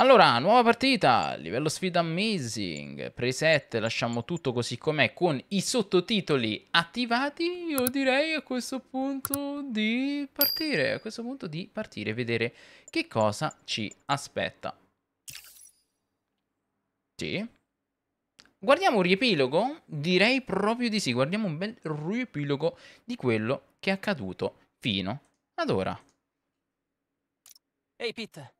Allora, nuova partita, livello sfida amazing, preset, lasciamo tutto così com'è con i sottotitoli attivati. Io direi a questo punto di partire, a questo punto di partire, vedere che cosa ci aspetta. Sì. Guardiamo un riepilogo? Direi proprio di sì, guardiamo un bel riepilogo di quello che è accaduto fino ad ora. Ehi hey Pete,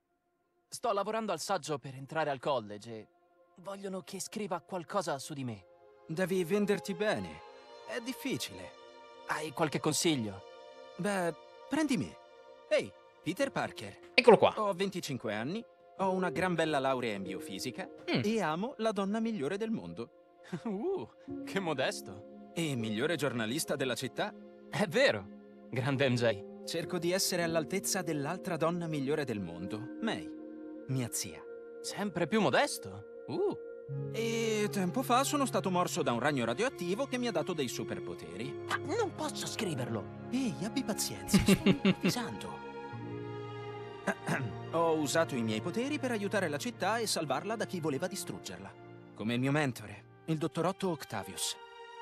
Sto lavorando al saggio per entrare al college e vogliono che scriva qualcosa su di me. Devi venderti bene. È difficile. Hai qualche consiglio? Beh, prendi me. Ehi, Peter Parker. Eccolo qua. Ho 25 anni, ho una gran bella laurea in biofisica mm. e amo la donna migliore del mondo. Uh, che modesto. E migliore giornalista della città? È vero. Grande MJ. Cerco di essere all'altezza dell'altra donna migliore del mondo, May mia zia. Sempre più modesto? Uh. E tempo fa sono stato morso da un ragno radioattivo che mi ha dato dei superpoteri. Ma non posso scriverlo! Ehi, abbi pazienza, sto improvvisando. Ho usato i miei poteri per aiutare la città e salvarla da chi voleva distruggerla. Come il mio mentore, il dottor Otto Octavius.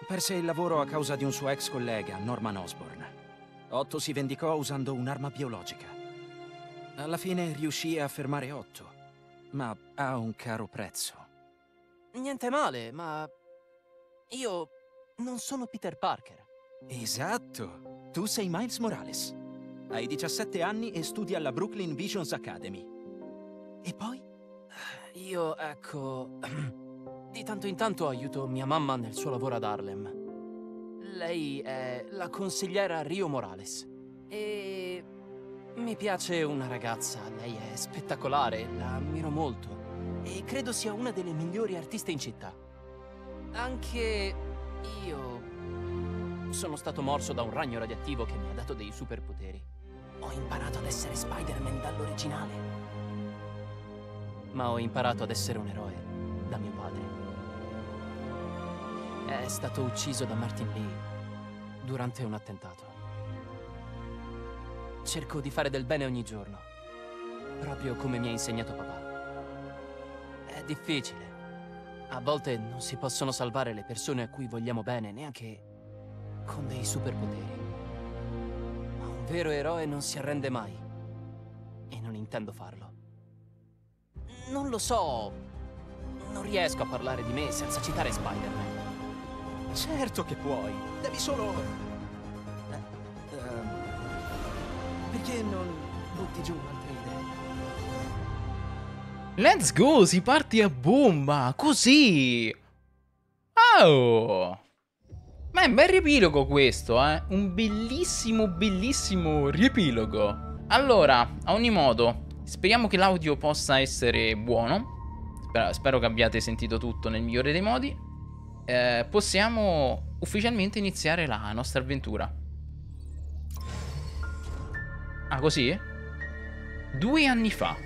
Perse il lavoro a causa di un suo ex collega, Norman Osborn. Otto si vendicò usando un'arma biologica. Alla fine riuscì a fermare Otto, ma a un caro prezzo. Niente male, ma... Io non sono Peter Parker. Esatto. Tu sei Miles Morales. Hai 17 anni e studi alla Brooklyn Visions Academy. E poi? Io, ecco... Di tanto in tanto aiuto mia mamma nel suo lavoro ad Harlem. Lei è la consigliera Rio Morales. E mi piace una ragazza, lei è spettacolare, la ammiro molto e credo sia una delle migliori artiste in città. Anche io sono stato morso da un ragno radioattivo che mi ha dato dei superpoteri. Ho imparato ad essere Spider-Man dall'originale. Ma ho imparato ad essere un eroe da mio padre. È stato ucciso da Martin Lee durante un attentato. Cerco di fare del bene ogni giorno, proprio come mi ha insegnato papà. È difficile. A volte non si possono salvare le persone a cui vogliamo bene, neanche con dei superpoteri. Ma un vero eroe non si arrende mai. E non intendo farlo. Non lo so. Non riesco a parlare di me senza citare Spider-Man. Certo che puoi. Devi solo Perché non butti giù altre idee? Let's go, si parte a bomba, così! Oh! Ma è un bel riepilogo questo, eh? Un bellissimo, bellissimo riepilogo. Allora, a ogni modo, speriamo che l'audio possa essere buono. Spero, spero, che abbiate sentito tutto nel migliore dei modi. Eh, possiamo ufficialmente iniziare la nostra avventura. Ah, così? Due anni fa.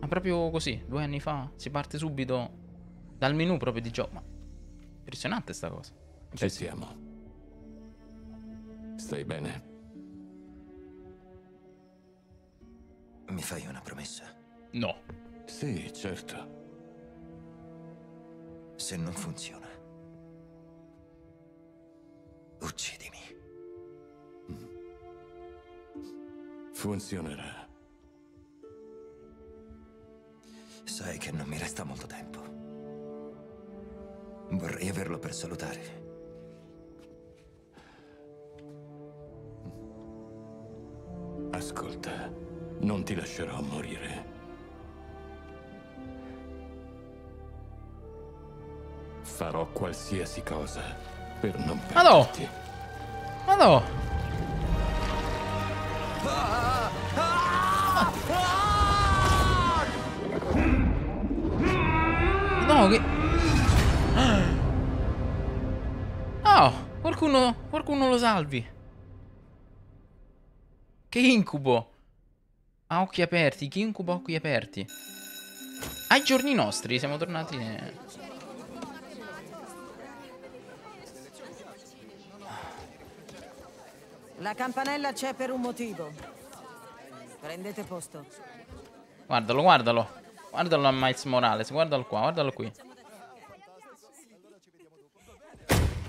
Ma proprio così, due anni fa. Si parte subito dal menu proprio di gioco. Ma impressionante sta cosa. Ci siamo. Stai bene? Mi fai una promessa? No. Sì, certo. Se non funziona. Uccidimi. Funzionerà. Sai che non mi resta molto tempo. Vorrei averlo per salutare. Ascolta, non ti lascerò morire. Farò qualsiasi cosa per non. Ma no! Ma no! No, che... Oh, qualcuno, qualcuno lo salvi. Che incubo. A occhi aperti, che incubo a occhi aperti. Ai giorni nostri, siamo tornati... La campanella c'è per un motivo. Prendete posto. Guardalo, guardalo. Guardalo a Miles Morales, guardalo qua, guardalo qui.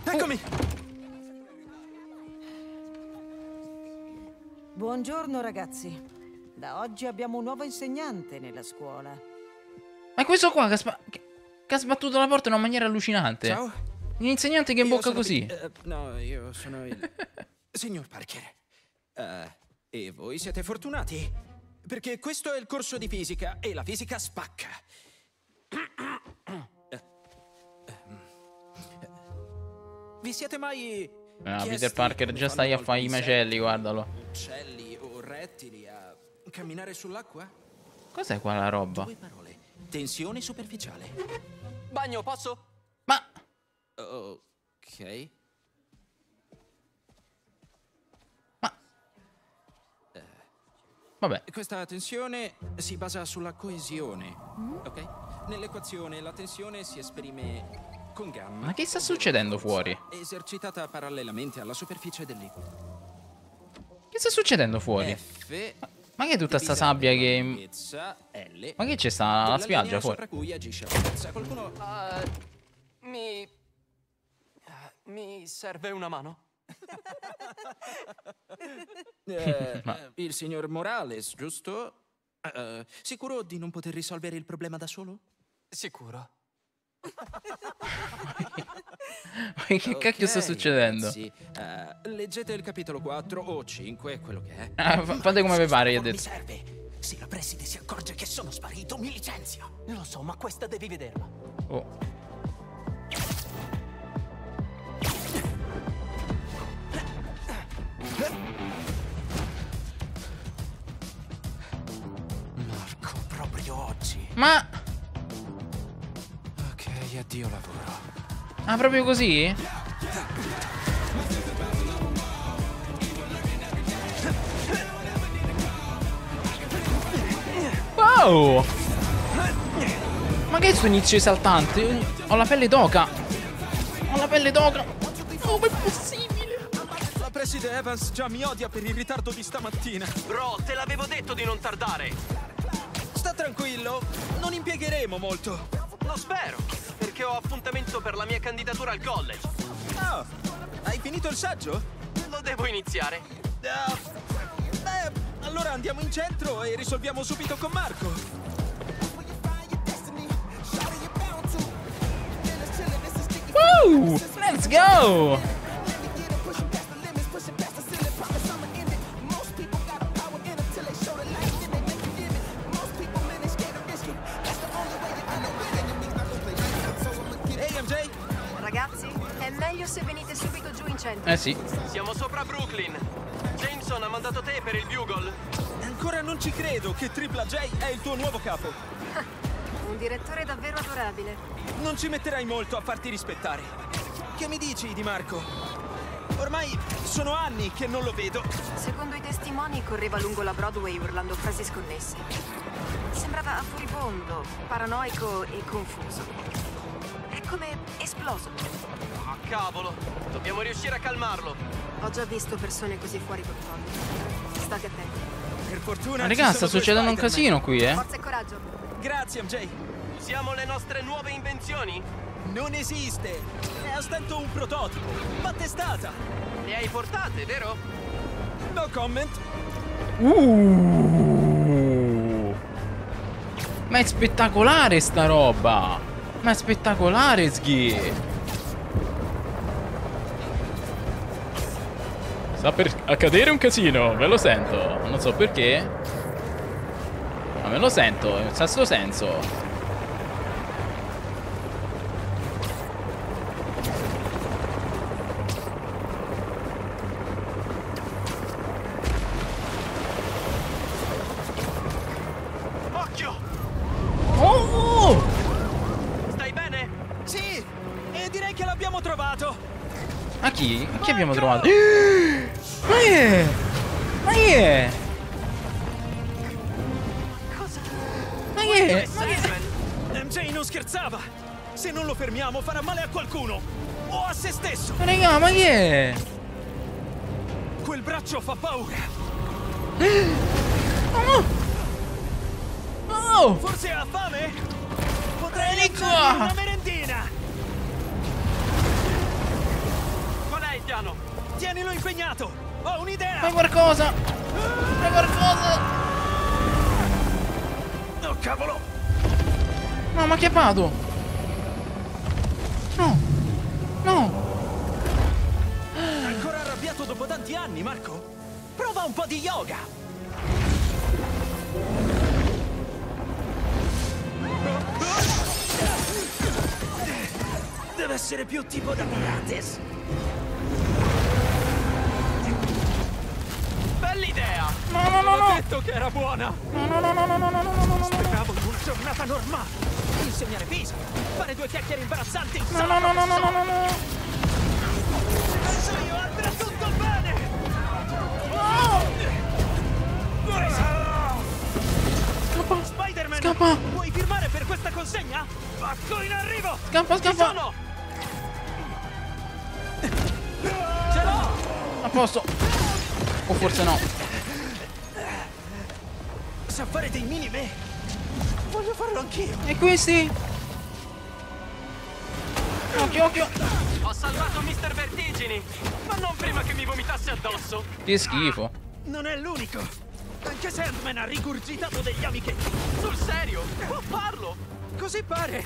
Eccomi! Buongiorno ragazzi. Da oggi abbiamo un nuovo insegnante nella scuola. Ma è questo qua che ha, sba che ha sbattuto la porta in una maniera allucinante. Ciao. Un insegnante che imbocca così. Uh, no, io sono il... Signor Parker. Uh, e voi siete fortunati. Perché questo è il corso di fisica e la fisica spacca. Vi siete mai... Ah, Peter Parker già stai a fare i macelli, guardalo. Uccelli o rettili a camminare sull'acqua? Cos'è qua la roba? Due parole. Tensione superficiale. Bagno, posso? Ma... Ok. Vabbè. Questa tensione si basa sulla coesione, ok? Nell'equazione la tensione si esprime con gamma. Ma che sta succedendo fuori? Esercitata parallelamente alla superficie del liquido. Che sta succedendo fuori? F Ma che è tutta sta sabbia che... L Ma che c'è sta la spiaggia fuori? sopra cui agisce la forza. Qualcuno Uh, mi... eh, Mi serve una mano? Eh, il signor Morales, giusto? Eh, sicuro di non poter risolvere il problema da solo? Sicuro. Ma che cacchio sta Ok, succedendo? ragazzi, eh, leggete il capitolo 4 o 5, quello che è. Ah, fa- fate come vi pare, io ho Mi detto. serve. Se la preside si accorge che sono sparito, mi licenzia. Lo so, ma questa devi vederla. Oh. Ma... Ok, addio lavoro. Ah, proprio così? Wow! Ma che è sto inizio esaltante? Ho la pelle d'oca! Ho la pelle d'oca! Come è possibile? La preside Evans già mi odia per il ritardo di stamattina. Bro, te l'avevo detto di non tardare. Sta tranquillo, non impiegheremo molto. Lo spero, perché ho appuntamento per la mia candidatura al college. Ah, hai finito il saggio? Lo devo iniziare. Ah, beh, allora andiamo in centro e risolviamo subito con Marco. Woo! Let's go! Centro. Eh sì. Siamo sopra Brooklyn. Jameson ha mandato te per il Bugle. ancora non ci credo che Tripla J è il tuo nuovo capo. Un direttore davvero adorabile. Non ci metterai molto a farti rispettare. Che mi dici di Marco? Ormai sono anni che non lo vedo. Secondo i testimoni correva lungo la Broadway urlando frasi sconnesse. Sembrava furibondo, paranoico e confuso. È come esploso. Cavolo. Dobbiamo riuscire a calmarlo. Ho già visto persone così fuori controllo. State attenti. Per fortuna. Ma raga, sta succedendo un casino qui, eh. Forza e coraggio. Grazie MJ. Usiamo le nostre nuove invenzioni? Non esiste. È a stento un prototipo. Va testata. Le hai portate, vero? No comment. Uh. Ma è spettacolare sta roba! Ma è spettacolare, Sghi! Sta per accadere un casino, me lo sento. Non so perché. Ma me lo sento, in sesto senso. Oh! Forse ha fame? Potrei Vieni qua! una merendina. Qual è il piano? Tienilo impegnato. Ho un'idea. Fai qualcosa! Fai qualcosa! Oh, cavolo. No, ma che vado? No! No! Ancora arrabbiato dopo tanti anni, Marco? Prova un po' di yoga. Deve essere più tipo da Pilates. Bell'idea! No, no, no, Ho no! detto che era buona! No, no, no, no, no, no, no, no, no, no, Speravo in una giornata normale. Insegnare fisica. Fare due chiacchiere imbarazzanti. no, no, no, no, no, no, no, no. Penso io andrà tutto bene. Scappa! Spider-Man! Scappa! Puoi firmare per questa consegna? Pacco in arrivo! Scappa, Ci scappa! sono! A posto! O forse no. Sa fare dei mini me? Voglio farlo anch'io! E questi? Occhio, occhio! Ho salvato Mr. Vertigini! Ma non prima che mi vomitasse addosso! Che schifo. Non è l'unico! Anche Sandman ha rigurgitato degli amichetti! Sul serio? Può farlo! Così pare!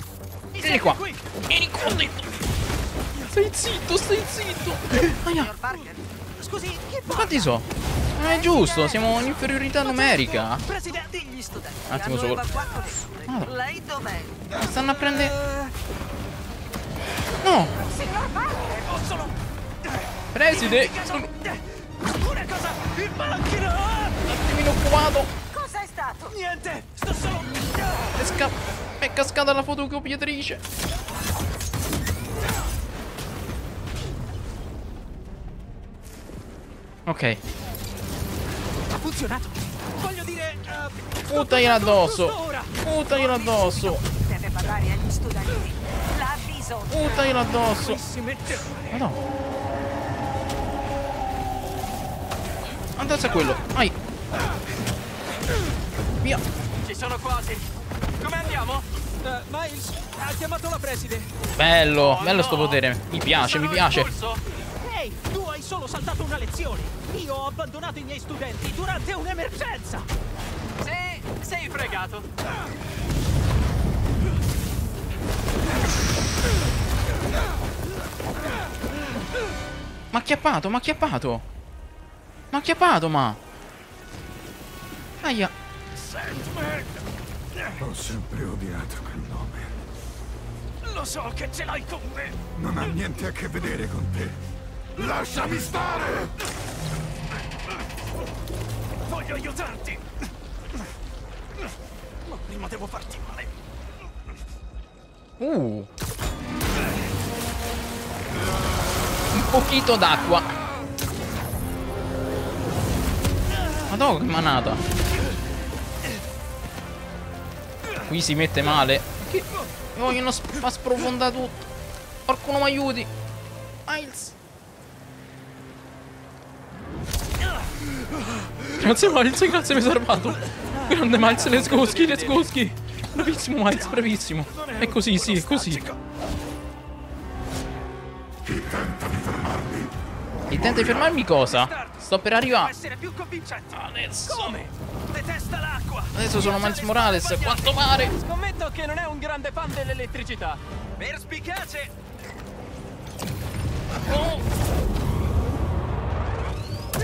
Mi Vieni qua! qui! Vieni qua! Stai zitto, stai zitto! Aia! Scusi, Ma parla? quanti so? Non è giusto, siamo in inferiorità numerica. Presidente! gli studenti Un attimo solo. Ah. Lei dov'è? Stanno a prendere... No! Signor Parker! Solo... Preside! Una cosa in macchina! un attimino occupato! Cos'è stato? Niente! Sto solo... È, è cascata la fotocopiatrice! Ok, Ha funzionato! Voglio dire... Uh, buttagliela addosso! giusto ora. Buttagliela addosso! Deve parlare agli studenti. L'ha bisogno. Buttagliela addosso! Ma no! Addosso a quello! Ai! Via! Ci sono quasi! Come andiamo? Eh, Miles ha chiamato la preside. Bello! Oh, Bello sto no. potere! Mi piace, mi piace! Ehi, tu hai solo saltato una lezione. Io ho abbandonato i miei studenti durante un'emergenza. Sì, sei fregato! Ma acchiappato, ma acchiappato! Ma acchiappato, ma! Aia! Ho sempre odiato quel nome. Lo so che ce l'hai con me. Non ha niente a che vedere con te. Lasciami stare! Voglio aiutarti. Ma prima devo farti male. Uh! Un pochino d'acqua! Madonna che manata! Qui si mette male! Che... Mi vogliono sp- sprofondare tutto! Qualcuno mi aiuti! Miles! Grazie Miles, grazie mi hai salvato! Grande Miles, let's go, ski, let's go, ski! Bravissimo Miles, bravissimo! È così, sì, è così! Intenta di fermarmi cosa? Sto per Devo arrivare! essere più convincente. Adesso! Come? Detesta l'acqua. Adesso sono Miles Morales, quanto pare! Scommetto che non è un grande fan dell'elettricità! Perspicace. Oh.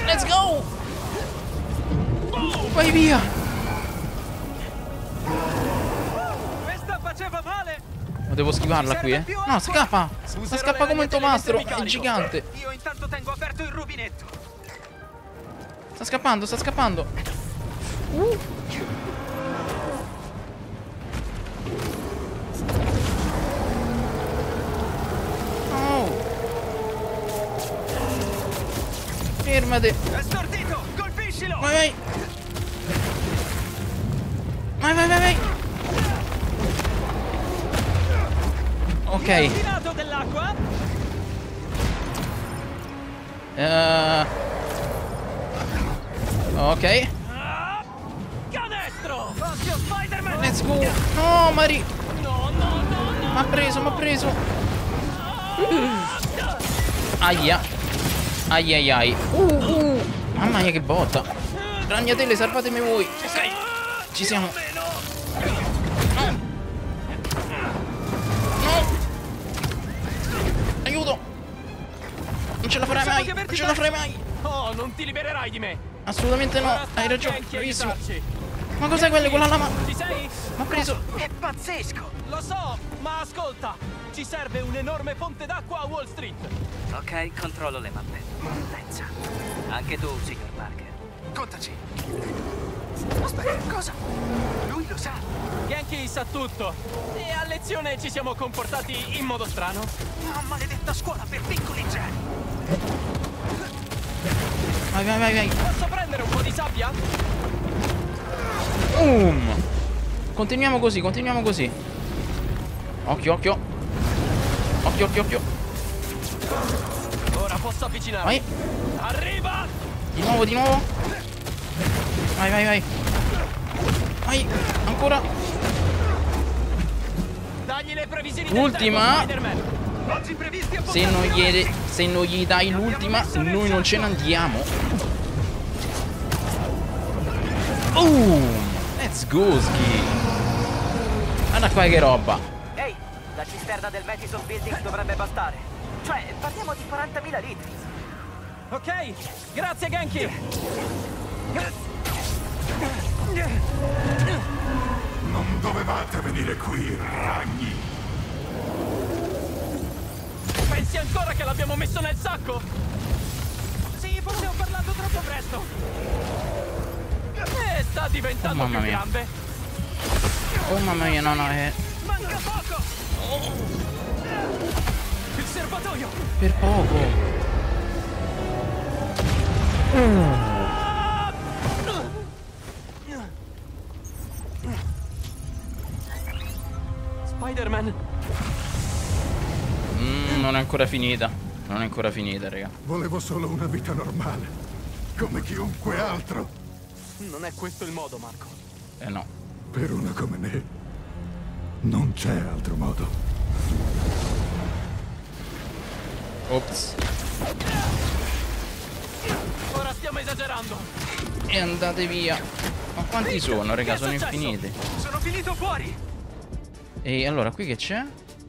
Let's go! Vai via! Questa faceva male. Ma devo schivarla qui, eh? No, scappa! Ma scappa come un tomastro! È gigante! Io intanto tengo aperto il rubinetto. Sta scappando, sta scappando! Uh. Oh! Fermati! È stordito. Colpiscilo. Vai, vai! Vai, vai, vai, vai! Ok. Eh, Ok. Canestro! Let's go. No, Mari. No, no, no, no! Mi ha preso, mi ha preso. Aia. Ai ai ai. Uh, uh. Mamma mia che botta. Ragnatele, salvatemi voi. Sei? Ci siamo. Mai. Non ce la farai mai. Oh, non ti libererai di me! Assolutamente no. Hai ragione. Bravissimo. Ma cos'è quello con la lama? Ci sei? Mi ha preso. È pazzesco! Lo so, ma ascolta! Ci serve un'enorme fonte d'acqua a Wall Street! Ok, controllo le mappe. Pensa. Anche tu, signor Parker. Contaci. Aspetta, cosa? Lui lo sa. Yankee sa tutto! E a lezione ci siamo comportati in modo strano. Una maledetta scuola per piccoli geni. Vai, vai, vai, vai. Posso prendere un po' di sabbia? Boom. Continuiamo così, continuiamo così. Occhio, occhio. Occhio, occhio, occhio. Ora posso avvicinarmi. Vai. Arriva! Di nuovo, di nuovo. Vai, vai, vai. Vai. Ancora. Dagli le previsioni del Ultima. Se non gli, se non gli dai l'ultima, noi non ce ne andiamo. Boom. Let's go, Ski. Guarda qua che roba. Ehi, la cisterna del Madison Building dovrebbe bastare. Cioè, parliamo di 40.000 litri. Ok, grazie Genki! Non dovevate venire qui, ragni. Pensi ancora che l'abbiamo messo nel sacco? Sì, forse ho parlato troppo presto. Eh, sta diventando Oh, mamma più mia. grande. Oh mamma mia, no, no, è Manca poco! Il serbatoio! per poco. Spider-Man! Mm, non è ancora finita. Non è ancora finita, raga. Volevo solo una vita normale. Come chiunque altro. Non è questo il modo, Marco. Eh no. Per una come me. Non c'è altro modo. Ops. Ora stiamo esagerando. E andate via. Ma quanti sono, raga? Sono infiniti. Sono finito fuori. E allora, qui che c'è?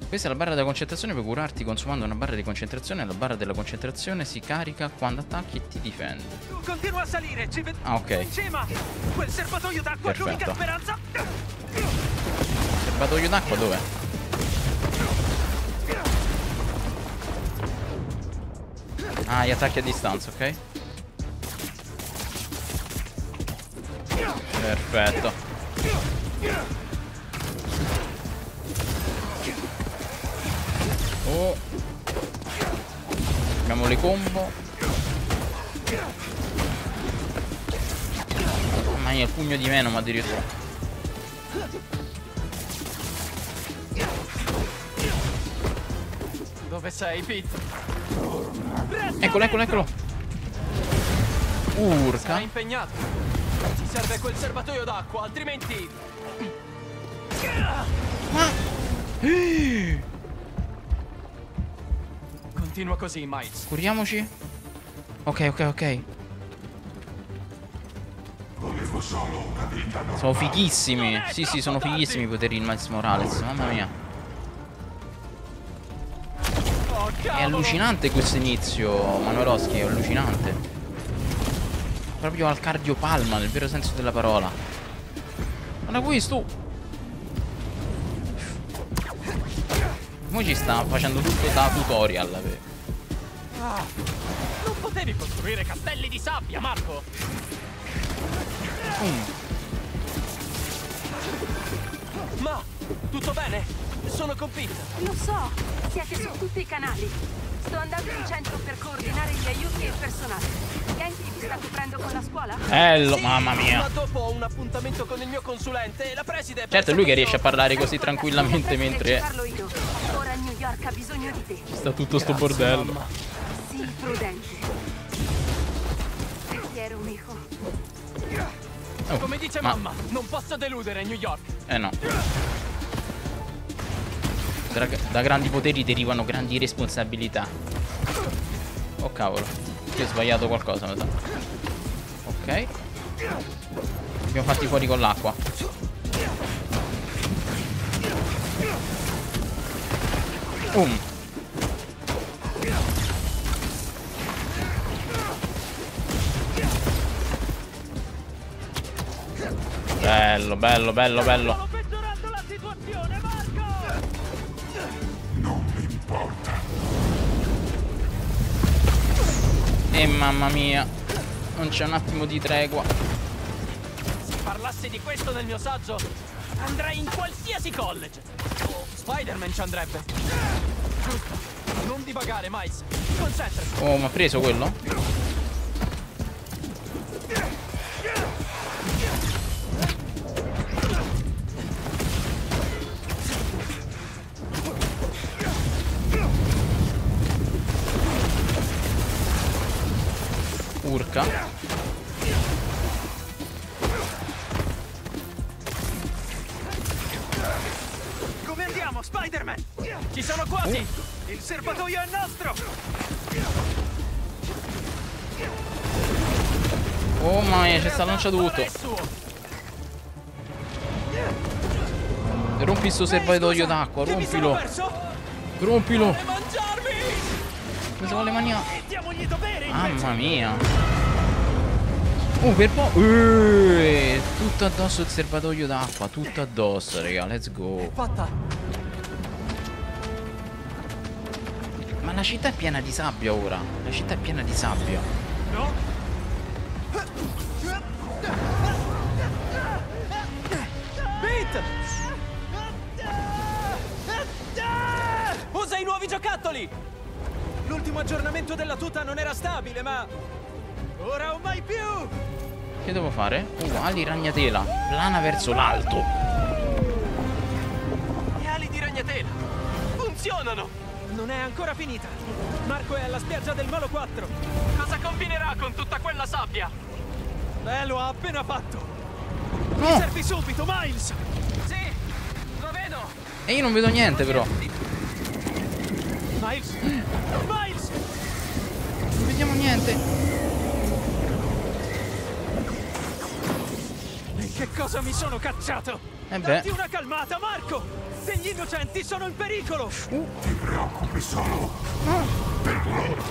Questa è la barra della concentrazione per curarti consumando una barra di concentrazione. La barra della concentrazione si carica quando attacchi e ti difende. Continua a salire, ci vediamo Ah, ok. in cima. Quel serbatoio d'acqua è l'unica speranza. Serbatoio d'acqua dov'è? Ah, gli attacchi a distanza, ok? Perfetto. Oh. Abbiamo le combo. Mamma mia, il pugno di Venom addirittura. Dove sei, Pete? Eccolo, eccolo, eccolo. Sei Urca. impegnato. Ci serve quel serbatoio d'acqua, altrimenti... Ma... Continua così, Miles. Curiamoci. Ok, ok, ok. Volevo solo una vita normale. Sono fighissimi. Sì, sì, sono fighissimi i poteri di Miles Morales. Mamma mia. Oh, È allucinante questo inizio, Manoloschi, è allucinante. Proprio al cardiopalma, nel vero senso della parola. Guarda questo! Mo ci sta facendo tutto da tutorial. per- Ah, non potevi costruire castelli di sabbia, Marco! Boom. Ma, tutto bene? Sono con Pete. Lo so, siete su tutti i canali. Sto andando in centro per coordinare gli aiuti e il personale. Yankee vi sta coprendo con la scuola? Bello, Sì, mamma Ma mia. dopo ho un appuntamento con il mio consulente la preside... Certo, è lui che riesce a parlare così tranquillamente mentre York ha bisogno di te. sta tutto sto Grazie, bordello. mamma. Sii prudente. Ero un. Oh, Come dice ma... mamma, non posso deludere New York. Eh no. Da, da grandi poteri derivano grandi responsabilità. Oh cavolo. Io ho sbagliato qualcosa, mi sa. Ok. Abbiamo fatti fuori con l'acqua. Um. Bello, bello, bello, bello. Non mi importa. E eh, mamma mia. Non c'è un attimo di tregua. Se parlassi di questo nel mio saggio, andrei in qualsiasi college. O Spider-Man ci andrebbe. Oh, ma ha preso quello? Sta lancia tutto. Rompi sto serbatoio d'acqua, rompilo. Rompilo. Mi sono le mani. Mamma mia. Oh, per po'. Tutto addosso il serbatoio d'acqua. Tutto addosso, raga. Let's go. Ma la città è piena di sabbia ora. La città è piena di sabbia. No. Giocattoli! L'ultimo aggiornamento della tuta non era stabile, ma... Ora o mai più! Che devo fare? Uh, ali ragnatela. Plana verso l'alto. Le ali di ragnatela! Funzionano! Non è ancora finita. Marco è alla spiaggia del Molo 4. Cosa combinerà con tutta quella sabbia? Beh, lo ha appena fatto. No. Mi servi subito, Miles! Sì, lo vedo! E io non vedo niente, però. Miles! Miles! Non vediamo niente. E che cosa mi sono cacciato? Eh beh. Datti una calmata, Marco! Degli innocenti sono in pericolo! Uh. Ti preoccupi solo per loro.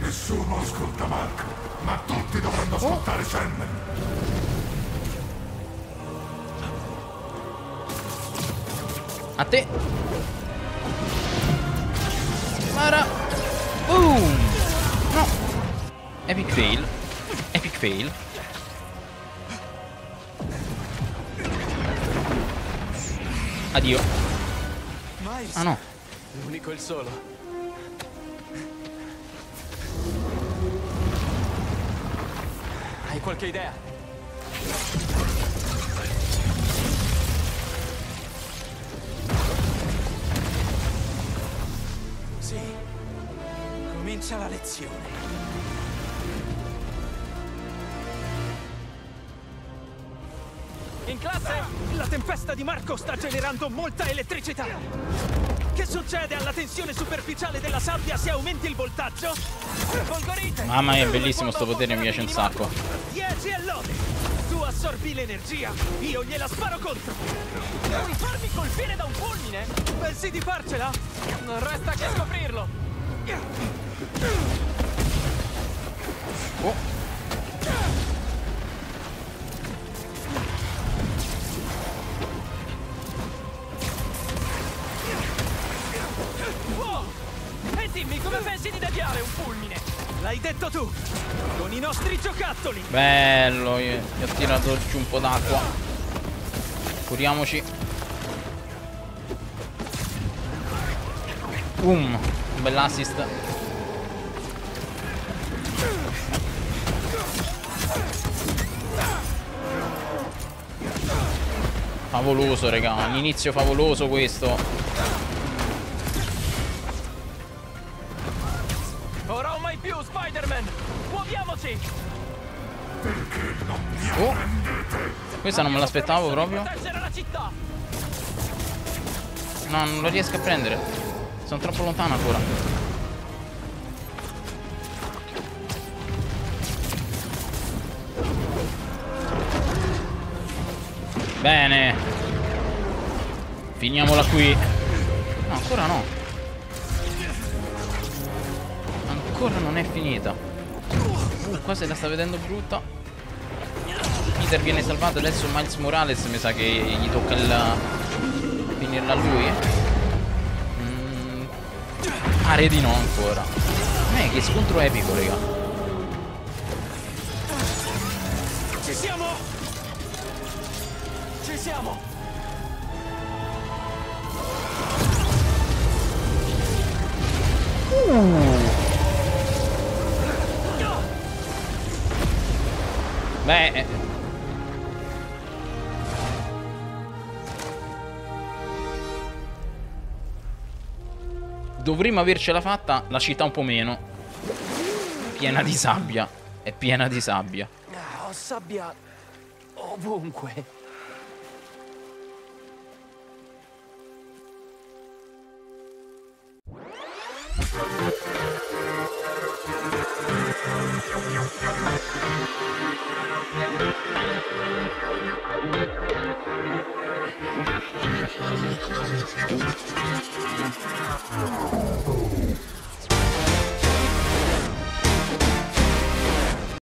Nessuno ascolta Marco, ma tutti dovranno ascoltare uh. Sandman. A te! Spara. Boom. No. Epic fail. Epic fail. Addio. Ah no. L'unico il solo. Hai qualche idea? Comincia la lezione. In classe, la tempesta di Marco sta generando molta elettricità. Che succede alla tensione superficiale della sabbia se aumenti il voltaggio? Folgorite! Mamma mia, è bellissimo sto potere, mi piace un sacco. 10 e lode! Tu assorbi l'energia, io gliela sparo contro! Colpire da un fulmine? Pensi di farcela? Non resta che scoprirlo! Oh. Wow! E dimmi come pensi di deviare un fulmine? L'hai detto tu! Con i nostri giocattoli! Bello, gli ho tirato giù un po' d'acqua. Curiamoci. Boom! Un bell'assist. Favoloso, raga. Un inizio favoloso questo. Ora o mai più, Spider-Man! Muoviamoci! Oh! Questa non me l'aspettavo proprio. No, non lo riesco a prendere. Sono troppo lontano ancora. Bene. Finiamola qui. No, ancora no. Ancora non è finita. Uh, qua se la sta vedendo brutta. Peter viene salvato, adesso Miles Morales mi sa che gli tocca il... finirla lui. Pare di no ancora. Eh, che scontro epico, raga. Ci siamo! Ci siamo! Uh. Beh Dovremmo avercela fatta, la città un po' meno. Piena di sabbia. È piena di sabbia. Ah, ho sabbia ovunque. Thank Oh.